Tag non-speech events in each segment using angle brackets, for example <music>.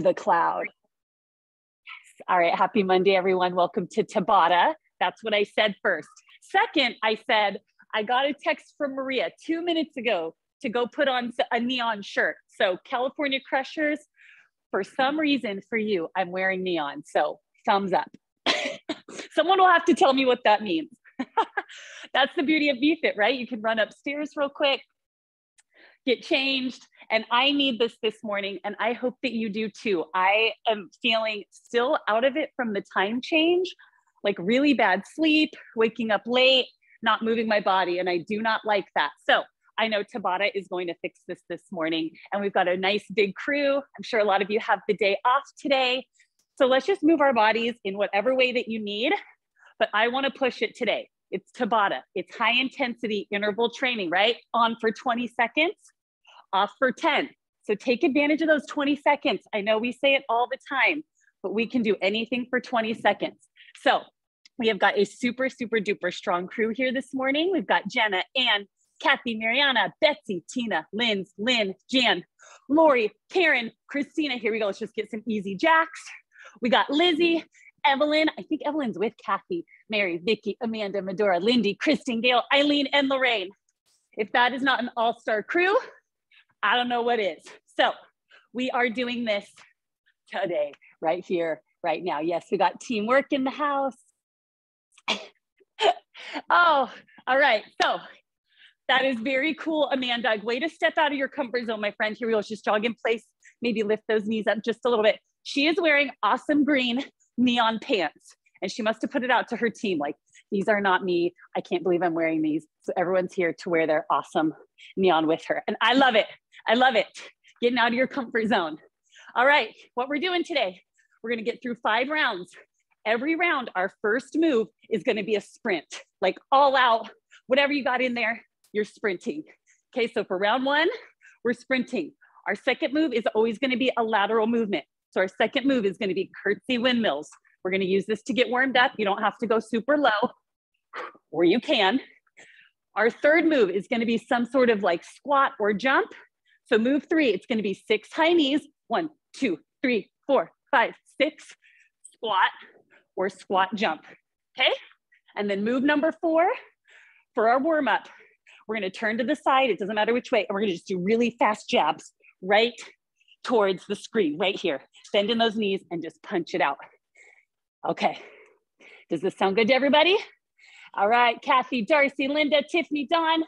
the cloud. All right, happy Monday, everyone. Welcome to Tabata. That's what I said first. Second, I said, I got a text from Maria two minutes ago to go put on a neon shirt. So, California Crushers, for some reason for you, I'm wearing neon. So, thumbs up. <laughs> Someone will have to tell me what that means. <laughs> That's the beauty of VFit, right? You can run upstairs real quick, get changed. And I need this this morning, and I hope that you do too. I am feeling still out of it from the time change, like really bad sleep, waking up late, not moving my body, and I do not like that. So I know Tabata is going to fix this this morning, and we've got a nice big crew. I'm sure a lot of you have the day off today. So let's just move our bodies in whatever way that you need. But I want to push it today. It's Tabata. It's high intensity interval training, right? On for 20 seconds, off for 10. So take advantage of those 20 seconds. I know we say it all the time, but we can do anything for 20 seconds. So we have got a super, super duper strong crew here this morning. We've got Jenna, Ann, Kathy, Mariana, Betsy, Tina, Lynn, Lynn, Jan, Lori, Karen, Christina. Here we go. Let's just get some easy jacks. We got Lizzie, Evelyn. I think Evelyn's with Kathy, Mary, Vicky, Amanda, Medora, Lindy, Kristen, Gail, Eileen, and Lorraine. If that is not an all-star crew, I don't know what is. So we are doing this today, right here, right now. Yes, we got teamwork in the house. <laughs> oh, all right. So that is very cool, Amanda. Way to step out of your comfort zone, my friend. Here we go. Just jog in place. Maybe lift those knees up just a little bit. She is wearing awesome green neon pants. And she must have put it out to her team like, these are not me. I can't believe I'm wearing these. So everyone's here to wear their awesome neon with her. And I love it. I love it. Getting out of your comfort zone. All right, what we're doing today, we're gonna get through five rounds. Every round, our first move is gonna be a sprint, like all out, whatever you got in there, you're sprinting. Okay, so for round one, we're sprinting. Our second move is always gonna be a lateral movement. So our second move is gonna be curtsy windmills. We're gonna use this to get warmed up. You don't have to go super low, or you can. Our third move is gonna be some sort of like squat or jump. So move three, it's gonna be six high knees. One, two, three, four, five, six, squat or squat jump, okay? And then move number four for our warm up. We're gonna turn to the side, it doesn't matter which way, and we're gonna just do really fast jabs right towards the screen, right here. Bend in those knees and just punch it out. Okay, does this sound good to everybody? All right, Kathy, Darcy, Linda, Tiffany, Dawn,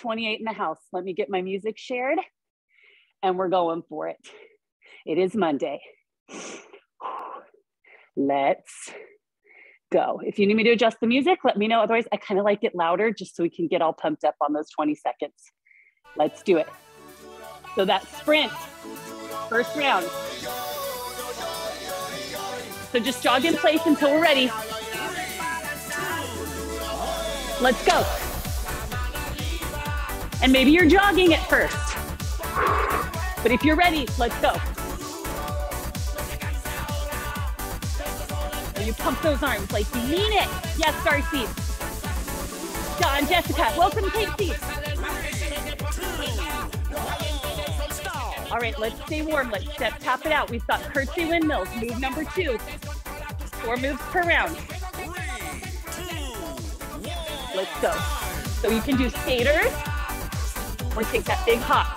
28 in the house. Let me get my music shared and we're going for it. It is Monday. <sighs> Let's go. If you need me to adjust the music, let me know. Otherwise, I kind of like it louder just so we can get all pumped up on those 20 seconds. Let's do it. So that sprint, first round. So just jog in place until we're ready. Let's go. And maybe you're jogging at first. But if you're ready, let's go. you pump those arms like you mean it. Yes, Darcy. John, Jessica, welcome, Casey. All right, let's stay warm. Let's step, tap it out. We've got curtsy windmills, move number two. Four moves per round. Let's go. So you can do skaters or take that big hop.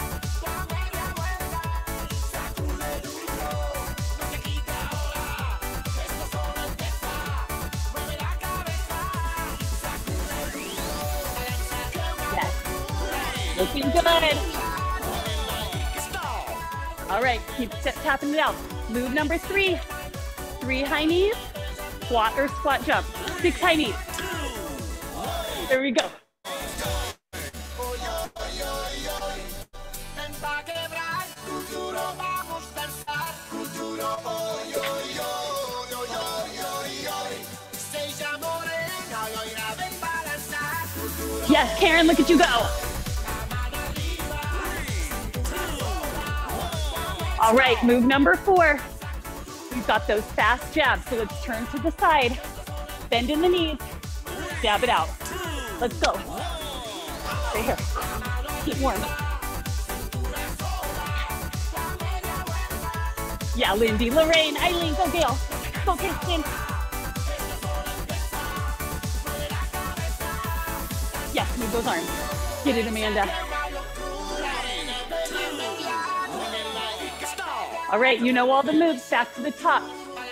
Yes. Looking good. All right, keep tapping it out. Move number three. Three high knees, squat or squat jump. Six high knees. There we go. Yes, Karen, look at you go. All right, move number four. We've got those fast jabs. So let's turn to the side, bend in the knees, jab it out. Let's go. Right here. Keep warm. Yeah, Lindy, Lorraine, Eileen, go Gail. Go Kristen. Yes, move those arms. Get it, Amanda. All right, you know all the moves, back to the top.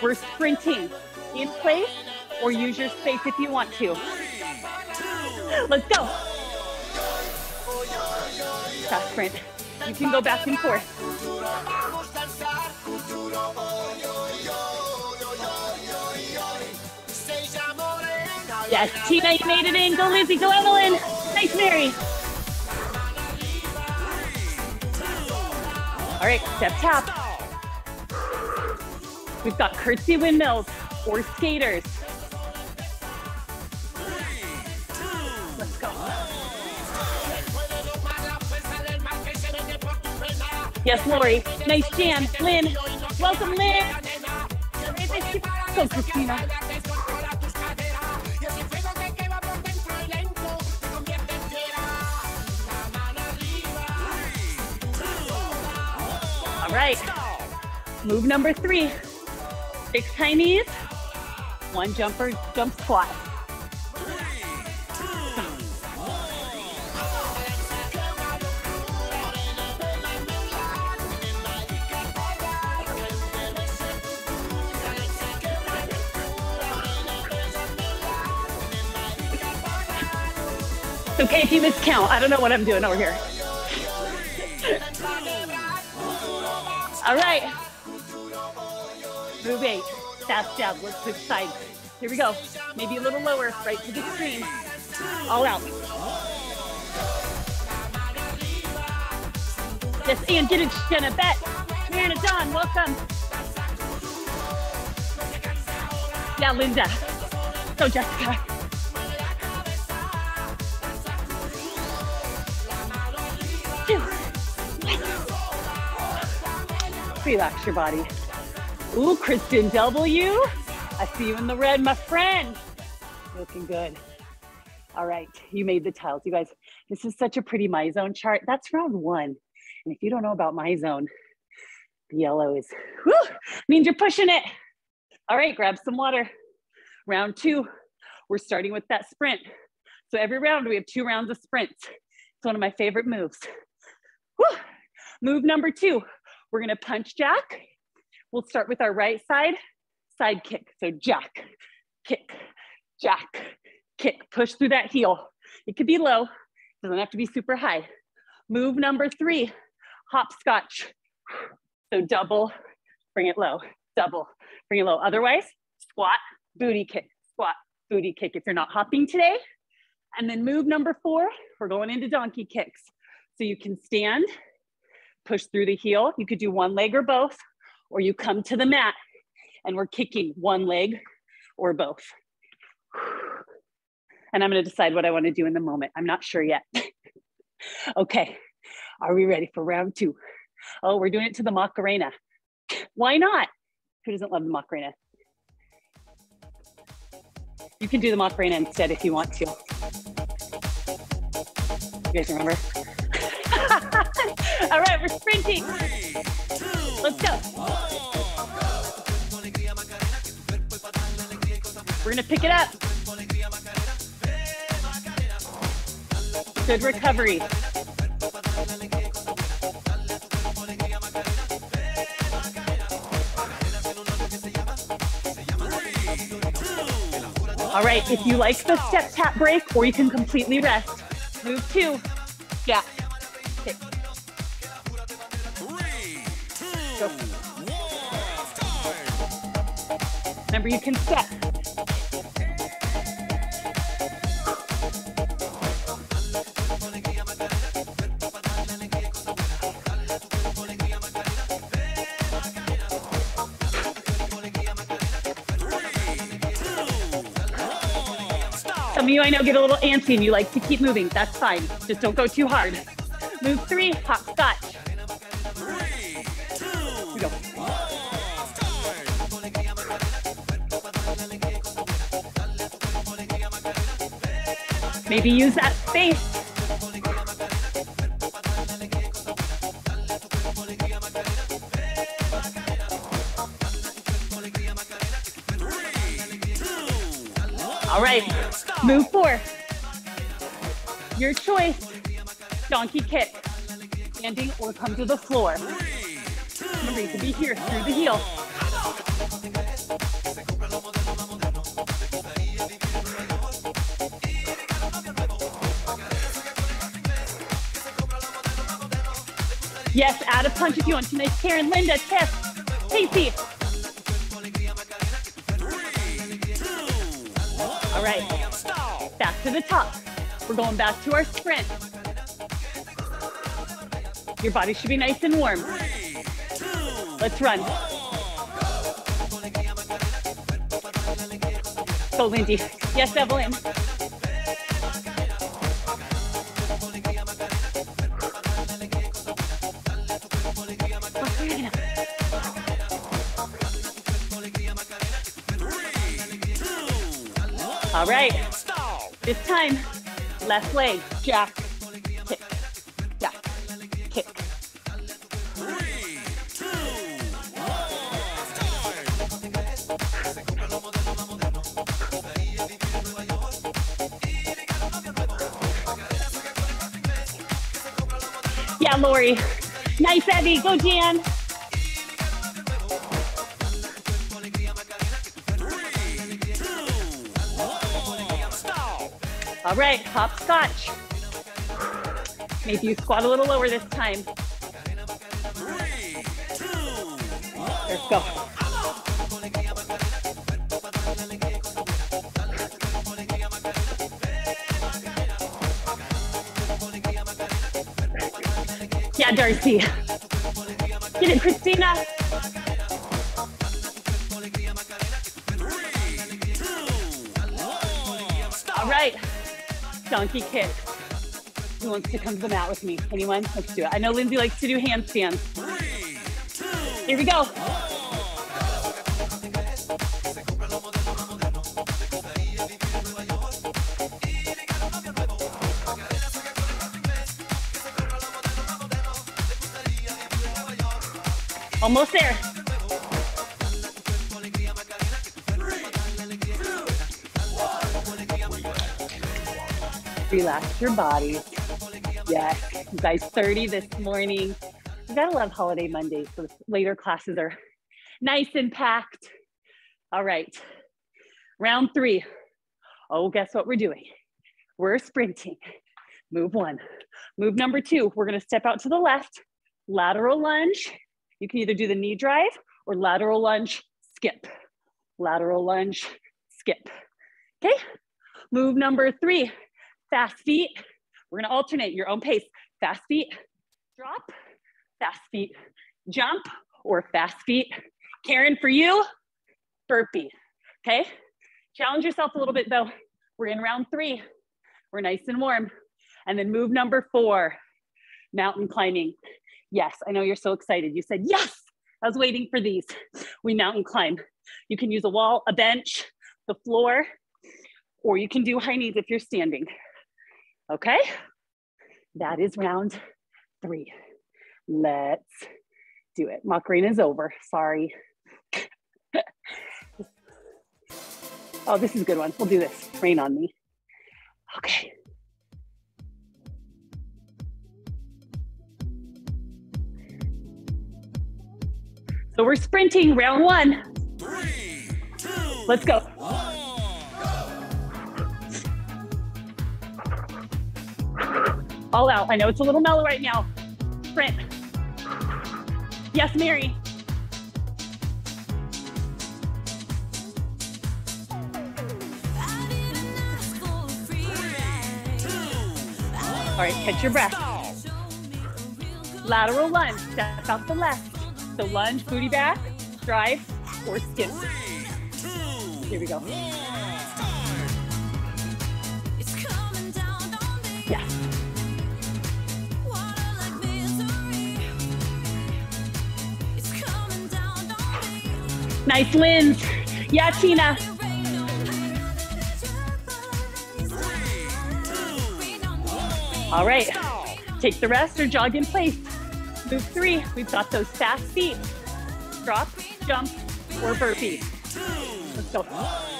We're sprinting in place or use your space if you want to. <laughs> Let's go. Fast sprint. You can go back and forth. Yes, Tina, you made it in. Go Lizzie, go Evelyn. Nice, Mary. All right, step tap. We've got curtsy windmills or skaters. Let's go. Yes, Lori. Nice jam. Lynn. Welcome, Lynn. Go, Christina. All right. Move number three. Six high knees, one jumper, jump squat. Okay if you miscount. I don't know what I'm doing over here. <laughs> All right. Move eight. Fast jab. Let's switch sides. Here we go. Maybe a little lower, right to the screen. All out. Yes, and get it, Jenna. Bet. Marina John, welcome. Yeah, Linda. Go, Jessica. Relax your body. Ooh, Kristen W. I see you in the red, my friend. Looking good. All right, you made the tiles. You guys, this is such a pretty Myzone chart. That's round one. And if you don't know about Myzone, the yellow is, means you're pushing it. All right, grab some water. Round two, we're starting with that sprint. So every round we have two rounds of sprints. It's one of my favorite moves. Whew. Move number two, we're gonna punch jack We'll start with our right side, side kick. So jack, kick, jack, kick. Push through that heel. It could be low, doesn't have to be super high. Move number three, hopscotch. So double, bring it low, double, bring it low. Otherwise, squat, booty kick, squat, booty kick if you're not hopping today. And then move number four, we're going into donkey kicks. So you can stand, push through the heel. You could do one leg or both, or you come to the mat and we're kicking one leg or both. <sighs> And I'm gonna decide what I wanna do in the moment. I'm not sure yet. <laughs> okay, are we ready for round two? Oh, we're doing it to the Macarena. <sniffs> Why not? Who doesn't love the Macarena? You can do the Macarena instead if you want to. You guys remember? <laughs> All right, we're sprinting. Let's go. We're gonna pick it up. Good recovery. All right, if you like the step tap break, or you can completely rest. Move two, Remember, you can step. Some of you I know get a little antsy and you like to keep moving. That's fine. Just don't go too hard. Move three, hopscotch. Maybe use that space. All right, move four. Your choice, donkey kick, standing or come to the floor. Remember, you can be here through the heel. Yes, add a punch if you want to. Nice, Karen, Linda, Tiff, Casey. All right, back to the top. We're going back to our sprint. Your body should be nice and warm. Let's run. Go, Lindy. Yes, Evelyn. Right. This time, left leg, jack, kick, jack, kick. Yeah, Lori. Nice, Evie. Go, Jan. All right, hopscotch. Maybe you squat a little lower this time. Let's go. Yeah, Darcy. Get it, Christina. Donkey kick. Who wants to come to the mat with me? Anyone? Let's do it. I know Lindsay likes to do handstands. Here we go. Almost there. Relax your body. Yes, you guys 30 this morning. You gotta love holiday Mondays. So later classes are <laughs> nice and packed. All right, round three. Oh, guess what we're doing? We're sprinting. Move one. Move number two, we're gonna step out to the left, lateral lunge. You can either do the knee drive or lateral lunge, skip. Lateral lunge, skip. Okay, move number three, fast feet. We're gonna alternate your own pace. Fast feet, drop, fast feet, jump, or fast feet. Karen, for you, burpee, okay? Challenge yourself a little bit though. We're in round three. We're nice and warm. And then move number four, mountain climbing. Yes, I know you're so excited. You said, yes, I was waiting for these. We mountain climb. You can use a wall, a bench, the floor, or you can do high knees if you're standing. Okay, that is round three. Let's do it. Macarena is over, sorry. <laughs> oh, this is a good one. We'll do this, rain on me. Okay. So we're sprinting round one. Three, two, Let's go. one, All out. I know it's a little mellow right now. Sprint. Yes, Mary. All right, catch your breath. Lateral lunge. Step out the left. So lunge, booty back, drive, or skip. Here we go. Yeah. Nice wins. Yeah, Tina. All right. Take the rest or jog in place. Move three. We've got those fast feet. Drop, jump, or burpee. Let's go.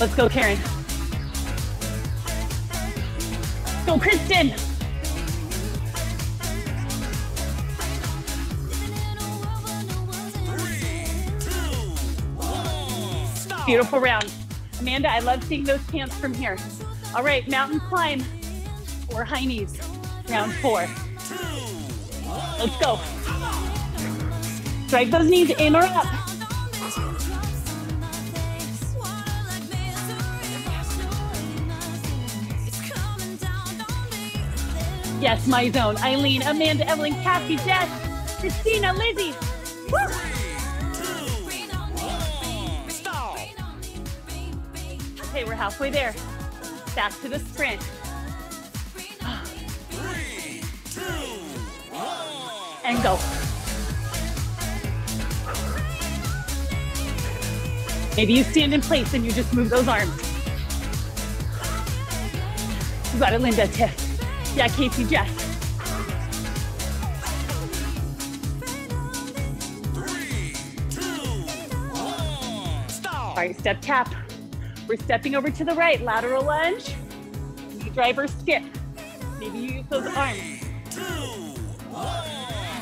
Let's go, Karen. Go, Kristen. Beautiful round. Amanda, I love seeing those pants from here. All right, mountain climb or high knees. Round four. Let's go. Drag those knees in or up. Yes, my zone. Eileen, Amanda, Evelyn, Kathy, Jess, Christina, Lizzie. Woo! Okay, we're halfway there. Back to the sprint. And go. Maybe you stand in place and you just move those arms. You got it, Linda, Tiff. Yeah, Casey, Jess. All right, step tap. We're stepping over to the right, lateral lunge. Knee driver skip. Maybe you use those arms.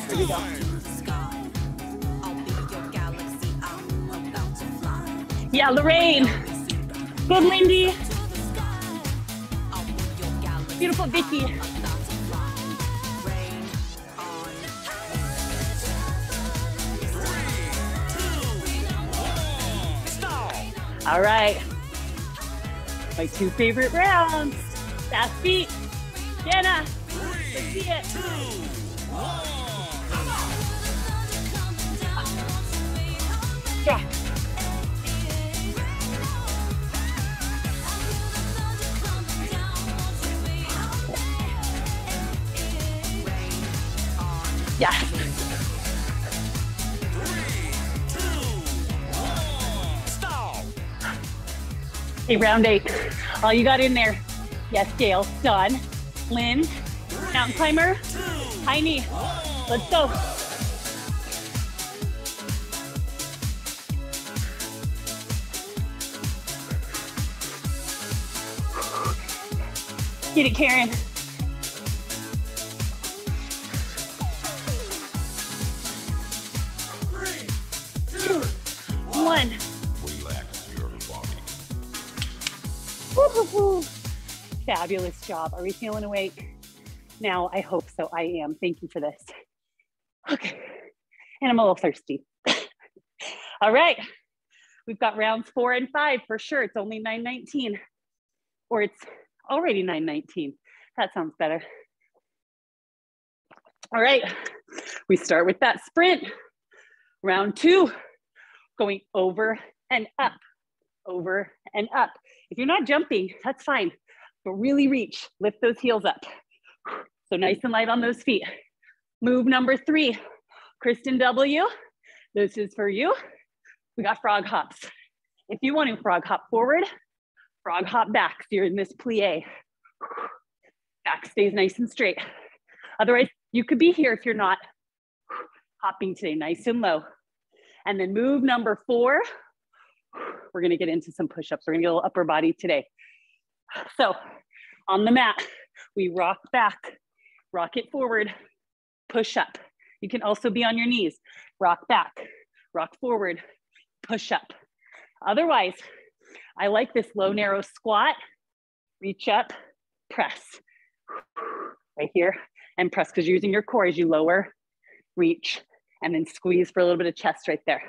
Here we go. Yeah, Lorraine. Good, Lindy. Beautiful, Vicky. All right. My two favorite rounds. Fast feet. Jenna. Let's see it. Two, Okay, round eight. All you got in there. Yes, Gail. Done. Lynn. Mountain climber. High knee. Let's go. Get it, Karen. Fabulous job. Are we feeling awake? Now, I hope so. I am. Thank you for this. Okay. And I'm a little thirsty. <laughs> All right. We've got rounds four and five for sure. It's only 919 or it's already 919. That sounds better. All right. We start with that sprint. Round two, going over and up, over and up. If you're not jumping, that's fine, but really reach, lift those heels up. So nice and light on those feet. Move number three, Kristen W. This is for you. We got frog hops. If you want to frog hop forward, frog hop back. So you're in this plie. Back stays nice and straight. Otherwise, you could be here if you're not hopping today, nice and low. And then move number four. We're gonna get into some push-ups. We're gonna get a little upper body today. <laughs> So on the mat, we rock back, rock it forward, push up. You can also be on your knees, rock back, rock forward, push up. Otherwise, I like this low, narrow squat, reach up, press. Right here, and press because you're using your core as you lower, reach, and then squeeze for a little bit of chest right there.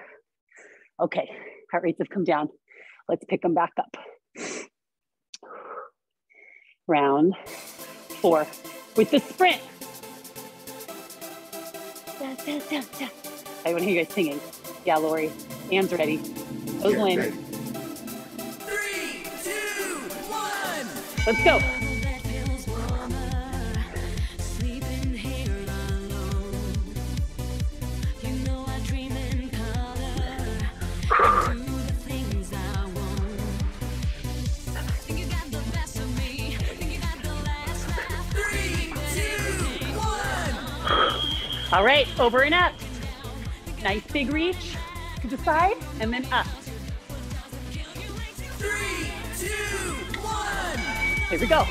Okay, heart rates have come down. Let's pick them back up. Round four with the sprint. Da, da, da. I want to hear you guys singing. Yeah, Lori. Anne's ready. Those Lynn. Three, two, one. Let's go. All right, over and up. Nice big reach to the side and then up. Three, two, one. Here we go.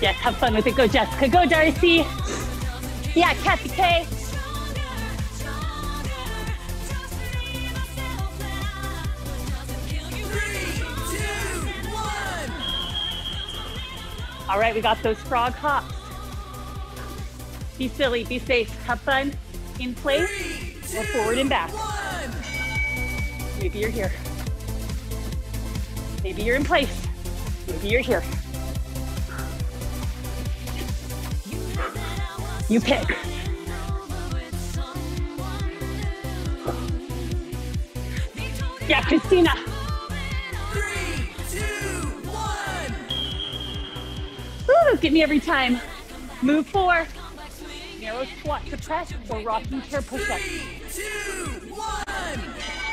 Yes, have fun with it. Go, Jessica. Go, Darcy. Yeah, Kathy K. right, we got those frog hops. Be silly, be safe, have fun, in place, Three, or forward and back. one. Maybe you're here. Maybe you're in place. Maybe you're here. You pick. Yeah, Christina. Woo, get me every time. Move four. Narrow squat to press or rocking chair push up. Three, two, one.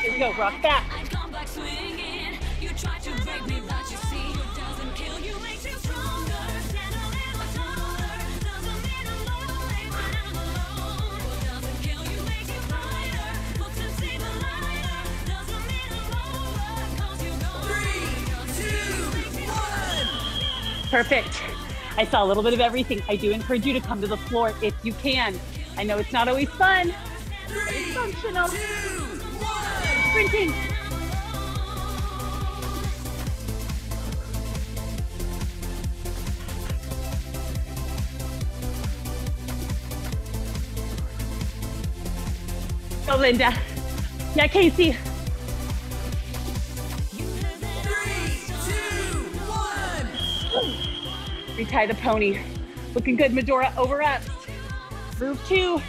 Here we go, rock back. Come back swinging. You try to break me, but you see it doesn't kill you, makes you stronger. Stand a little taller. Doesn't mean I'm lonely when I'm alone. Doesn't kill you, makes you brighter. Looks and see the lighter. Doesn't mean I'm over, 'cause you're gone. Three, two, one. Perfect. I saw a little bit of everything. I do encourage you to come to the floor if you can. I know it's not always fun. Three, Functional. two, one. Sprinting. Go, oh, Linda. Yeah, Casey. Retie the pony. Looking good, Medora. Over up. Move two.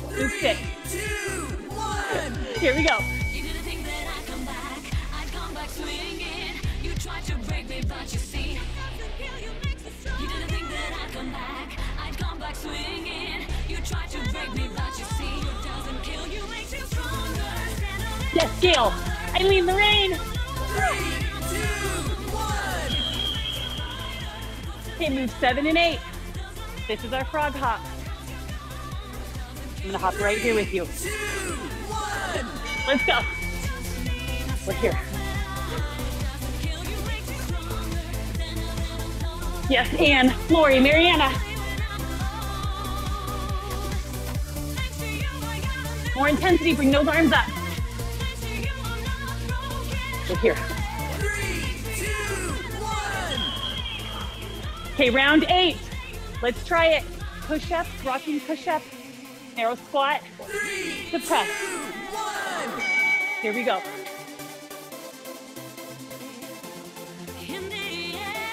Move six. Two. Here we go. You didn't think that I'd come back. I'd come back swinging. You tried to break me, but you see. You didn't think that I'd come back. I'd come back swinging. You tried to break me, but you see. It doesn't kill you, makes you stronger. Stand a little Yes, Gail. Eileen Lorraine. Three, Move seven and eight. This is our frog hop. I'm gonna hop right here with you. Let's go. We're here. Yes, Anne, Lori, Mariana. More intensity, bring those arms up. We're here. Okay, round eight. Let's try it. Push up, rocking push up, narrow squat, Three, press. two. Here we go. In the end.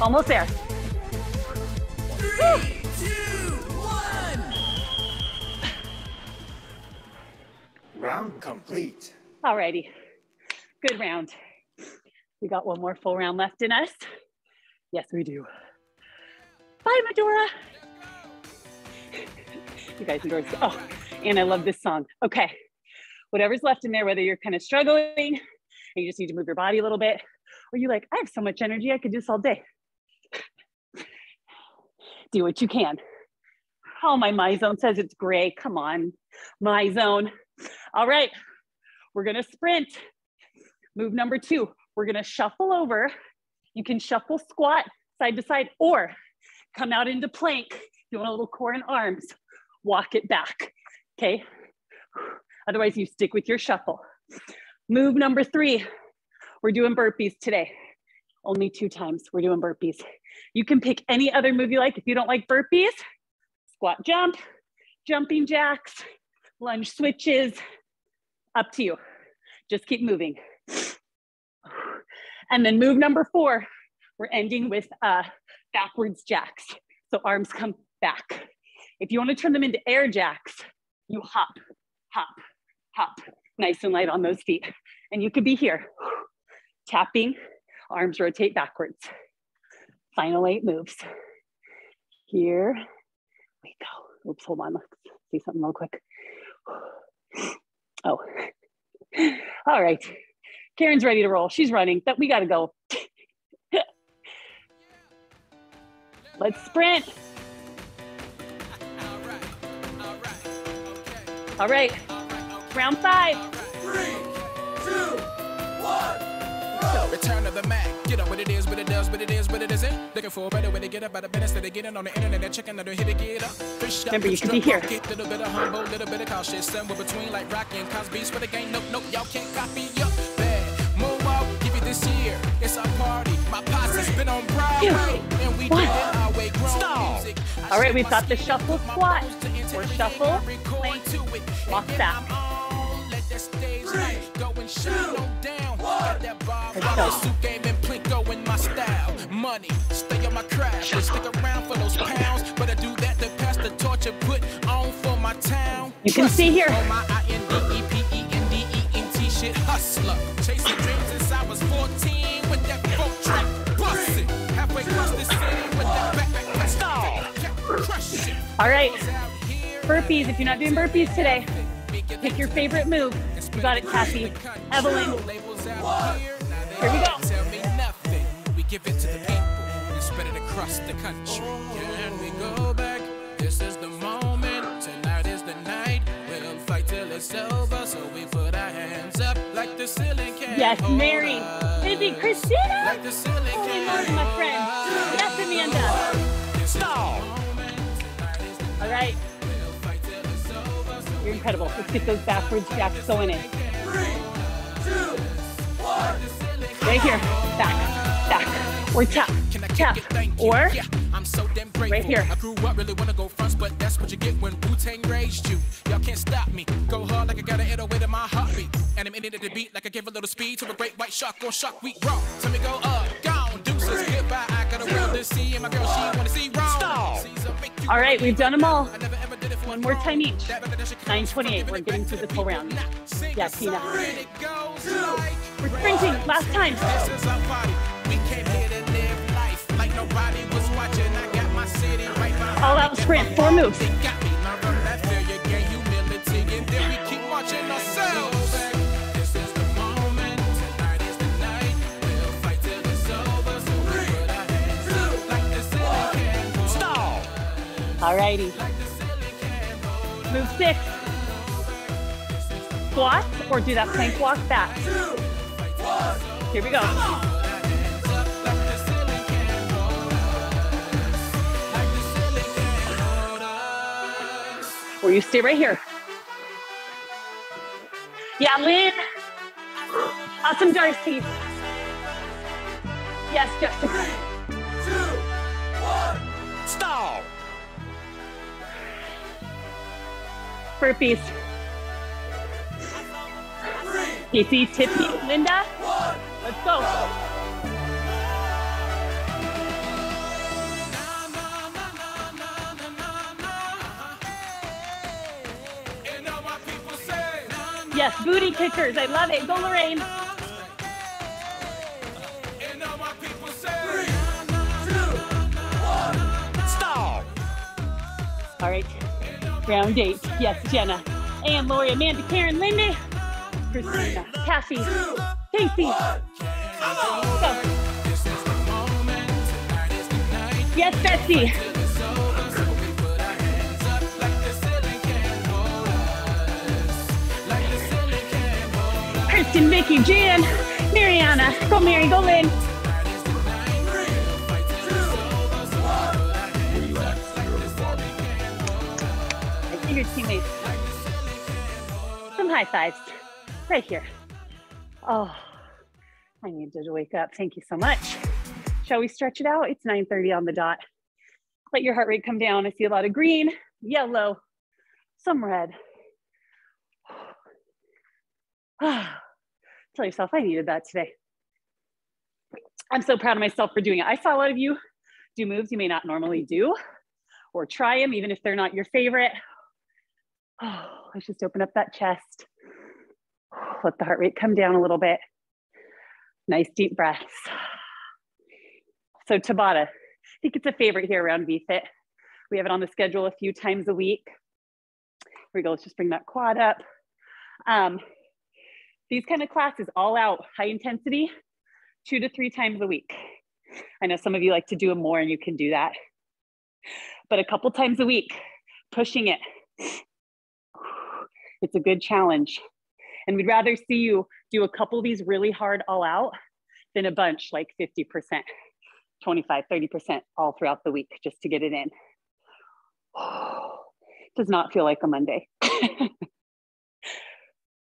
Almost there. Three, Round complete. Alrighty. Good round. We got one more full round left in us. Yes, we do. Bye, Medora. You guys enjoyed. Oh, and I love this song. Okay. Whatever's left in there, whether you're kind of struggling and you just need to move your body a little bit, or you like, I have so much energy, I could do this all day. Do what you can. Oh, my my zone says it's gray. Come on, my zone. All right, we're gonna sprint. Move number two, we're gonna shuffle over. You can shuffle squat side to side or come out into plank. Want a little core and arms, walk it back, okay? Otherwise you stick with your shuffle. Move number three, we're doing burpees today. Only two times we're doing burpees. You can pick any other move you like. If you don't like burpees, squat jump, jumping jacks, lunge switches, up to you. Just keep moving. And then move number four, we're ending with uh, backwards jacks. So arms come back. If you want to turn them into air jacks, you hop, hop, hop, nice and light on those feet. And you could be here, tapping, arms rotate backwards. Final eight moves. Here we go. Oops, hold on. Let's see something real quick. Oh, all right. Karen's ready to roll. She's running. That we got to go. <laughs> Let's sprint. All right. All right. Okay. All right. All right. Round five. Three, two, one. Return of the Mac. Get up what it is, what it does, what it is, what it isn't. Looking for a better way to get up out of bed instead of getting on the internet and checking out hit to get up. Fish up, Remember, you can be strut, here. rocket, Little bit of humble, little bit of cautious. Somewhere between like Rocky and Cosby's for the game. Nope, nope, y'all can't copy. Yup, bad. Moonwalk, give it this year. It's our party. My posse's been on Broadway. And we One. did it our way. Grown Stop. music. I All right, we've got the shuffle put my squat. bones to Or intelligent shuffle, and record plank, to it. walk And then back. I'm on. Got that suit game and Plinko in my style. Money, stay on my craft. and Stick around for those pounds. But I do that to pass the torch and put on for my town. You can see here. On my I-N-D-E-P-E-N-D-E-N-T shit hustler. Chasing dreams since I was 14 with that folk track. Bustin'. Halfway across the city with that backpack. Crush it. All right, burpees. If you're not doing burpees today, pick your favorite move. You got it, Kathy. Evelyn. Here we go. Tell me nothing. We give it to the people and spread it across the country. Can we go back? This is the moment. Tonight is the night. We'll fight till it's over. So we put our hands up like the ceiling can. Yes, hold Mary. us. Busy Christina. Like the ceiling Oh, can. my friend. Yes, Amanda. Stop. All right, you're incredible. Let's get those backwards jacks going in. Right here, back, back, or tap, tap, it? Thank you. or yeah, I'm so damn grateful. Right here. I grew up really wanna go fronts, but that's what you get when Wu Tang raised you. Y'all can't stop me. Go hard like I got an 808 in my heartbeat. And I'm in it at the beat like I give a little speed to a great white shark on shark week. Raw. Tell me go up, gone, deuces, goodbye. I got a world to see, and my girl she wanna see wrong. All right, we've done them all. I never ever did it for One more time each. That better than she can 9:28, we're getting to the full round. Yeah, Tina. song. It goes like we're sprinting. Last time. this is our party. We came here to live life like nobody was watching. I got my city right behind All out sprint, four moves. They got me. Learn from that failure, gain humility, and then we keep marching ourselves. This is the moment. Tonight is the night. We'll fight till it's over. So we put our hands up like the ceiling can hold. Stop. All righty. Move six. Squat or do that plank walk back. Here we go. Or you stay right here. Yeah, Lynn. Awesome, Darcy. Yes, Jessica. Stop. Burpees. Casey, Tiffany, Linda. Let's go. Yes, booty kickers. I love it. Go, Lorraine. say, Stop. All right. Round eight. Yes, Jenna. And Lori, Amanda, Karen, Lindy, Christina, Cassie, Casey. Yes, Betsy. Kristen, Vicky, Jan, Mariana. Go, Mary. Go, Lynn. Your teammates. Some high fives. Right here. Oh, I needed to wake up. Thank you so much. Shall we stretch it out? It's 9:30 on the dot. Let your heart rate come down. I see a lot of green, yellow, some red. <sighs> Tell yourself I needed that today. I'm so proud of myself for doing it. I saw a lot of you do moves you may not normally do or try them, even if they're not your favorite. <sighs> Oh, let's just open up that chest. <sighs> Let the heart rate come down a little bit. Nice deep breaths. So Tabata, I think it's a favorite here around VFit. We have it on the schedule a few times a week. Here we go, let's just bring that quad up. Um, these kind of classes, all out, high intensity, two to three times a week. I know some of you like to do them more and you can do that. but a couple times a week, pushing it. It's a good challenge. And we'd rather see you do a couple of these really hard all out than a bunch like 50%, 25, 30% all throughout the week just to get it in. <sighs> Does not feel like a Monday. <sighs>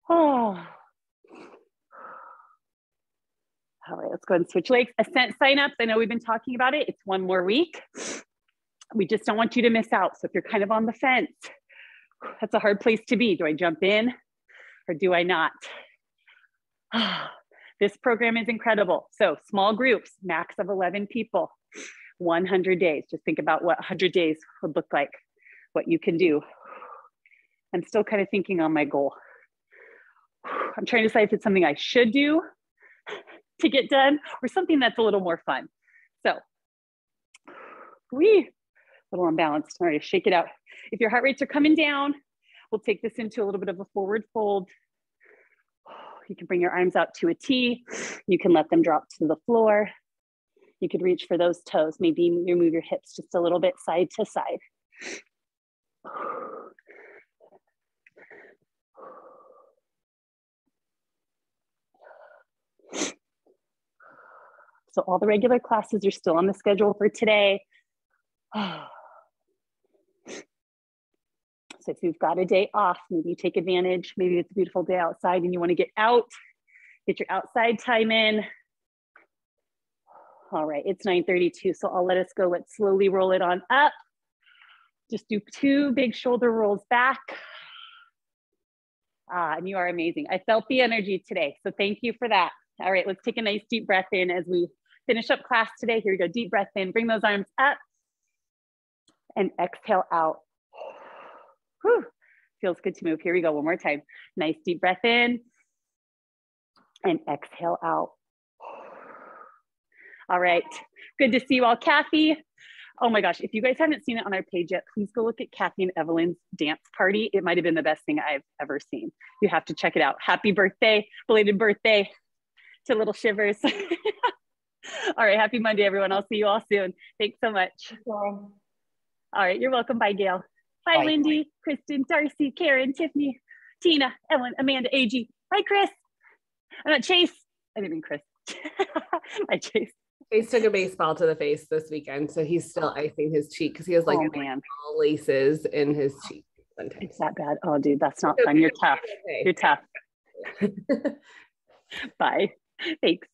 oh. All right, let's go ahead and switch legs. Ascent signups. I know we've been talking about it. It's one more week. We just don't want you to miss out. So if you're kind of on the fence, that's a hard place to be. Do I jump in or do I not? <sighs> this program is incredible. So small groups, max of 11 people, 100 days. Just think about what 100 days would look like, what you can do. I'm still kind of thinking on my goal. I'm trying to decide if it's something I should do <laughs> to get done or something that's a little more fun. So, we a little unbalanced. Right, shake it out. If your heart rates are coming down, we'll take this into a little bit of a forward fold. You can bring your arms out to a T. You can let them drop to the floor. You could reach for those toes. Maybe you move your hips just a little bit side to side. So all the regular classes are still on the schedule for today. <sighs> If you've got a day off, maybe you take advantage. Maybe it's a beautiful day outside and you want to get out, get your outside time in. All right, it's 9.32, so I'll let us go. Let's slowly roll it on up. Just do two big shoulder rolls back. Ah, and you are amazing. I felt the energy today, so thank you for that. All right, let's take a nice deep breath in as we finish up class today. Here we go, deep breath in, bring those arms up and exhale out. Whew. Feels good to move. Here we go, one more time. Nice deep breath in and exhale out. <sighs> All right, good to see you all. Kathy, oh my gosh, if you guys haven't seen it on our page yet, please go look at Kathy and Evelyn's dance party. It might have been the best thing I've ever seen. You have to check it out. Happy birthday, belated birthday to Little Shivers. <laughs> all right, happy Monday, everyone. I'll see you all soon. Thanks so much. All right, you're welcome. Bye, Gail. Bye, Bye. Lindy, Kristen, Darcy, Karen, Tiffany, Tina, Ellen, Amanda, AG. Bye, Chris. I'm not Chase. I didn't mean Chris. <laughs> Bye, Chase. Chase took a baseball to the face this weekend, so he's still icing his cheek because he has like oh man, small laces in his cheek. Sometimes. it's that bad. Oh, dude, that's not fun. You're tough. You're tough. <laughs> Bye. Thanks.